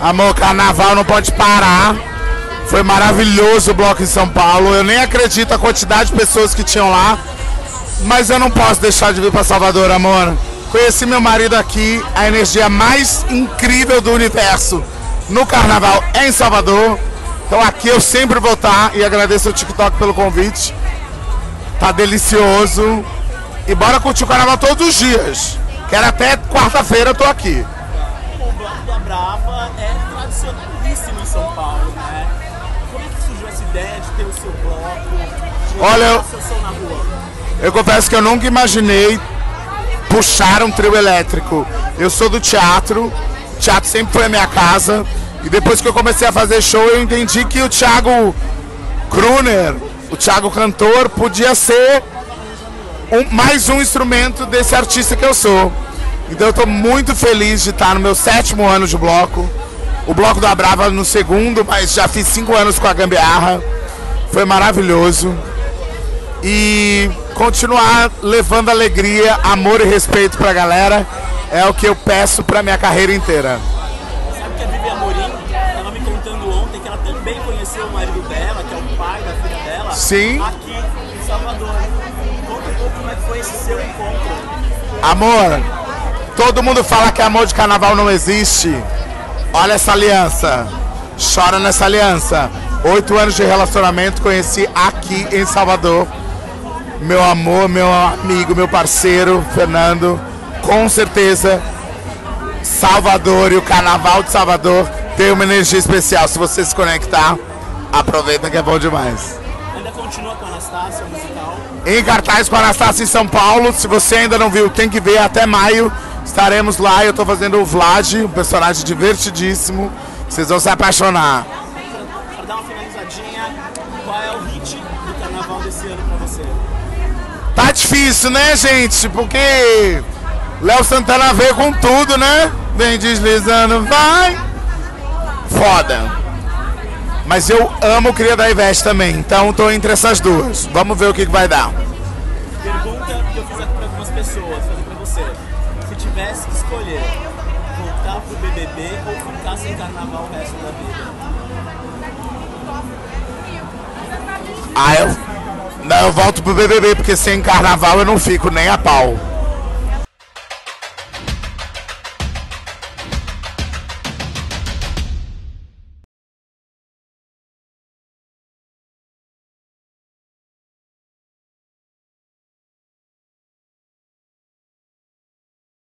Amor, carnaval não pode parar. Foi maravilhoso o bloco em São Paulo. Eu nem acredito a quantidade de pessoas que tinham lá. Mas eu não posso deixar de vir para Salvador, amor. Conheci meu marido aqui, a energia mais incrível do universo no carnaval em Salvador. Então aqui eu sempre vou estar e agradeço ao TikTok pelo convite. Tá delicioso. E bora curtir o carnaval todos os dias. Quero até quarta-feira eu tô aqui. Brava é tradicionalíssimo em São Paulo, né? Como é que surgiu essa ideia de ter o seu bloco? De Olha, eu- o seu som na rua? Eu confesso que eu nunca imaginei puxar um trio elétrico. Eu sou do teatro, o teatro sempre foi a minha casa. E depois que eu comecei a fazer show, eu entendi que o Thiago Kruner, o Thiago cantor, podia ser um- mais um instrumento desse artista que eu sou. Então eu estou muito feliz de estar no meu sétimo ano de bloco. O bloco da Brava no segundo, mas já fiz cinco anos com a Gambiarra. Foi maravilhoso e continuar levando alegria, amor e respeito pra galera é o que eu peço pra minha carreira inteira. Sabe que a Vivi Amorim estava me contando ontem que ela também conheceu o marido dela, que é o pai da filha dela, Sim. aqui em Salvador. Conta um pouco como é que foi esse seu encontro. Amor, todo mundo fala que amor de carnaval não existe. Olha essa aliança. Chora nessa aliança. Oito anos de relacionamento conheci aqui em Salvador. Meu amor, meu amigo, meu parceiro, Fernando. Com certeza, Salvador e o Carnaval de Salvador tem uma energia especial. Se você se conectar, aproveita que é bom demais. Ainda continua com a Anastácia, musical. Em cartaz com a Anastácia em São Paulo. Se você ainda não viu, tem que ver até maio. Estaremos lá. Eu estou fazendo o Vlad, um personagem divertidíssimo. Vocês vão se apaixonar. Para dar uma finalizadinha, qual é o hit do carnaval desse ano para você? Tá difícil, né, gente? Porque Léo Santana veio com tudo, né? Vem deslizando, vai. Foda. Mas eu amo o Cria da Ivete também. Então tô entre essas duas. Vamos ver o que, que vai dar. Pergunta que eu fiz para algumas pessoas, fazer para você. Se tivesse que escolher voltar pro BBB ou ficar sem carnaval o resto da vida? Ah, eu. Não, eu volto pro BBB, porque sem carnaval eu não fico nem a pau.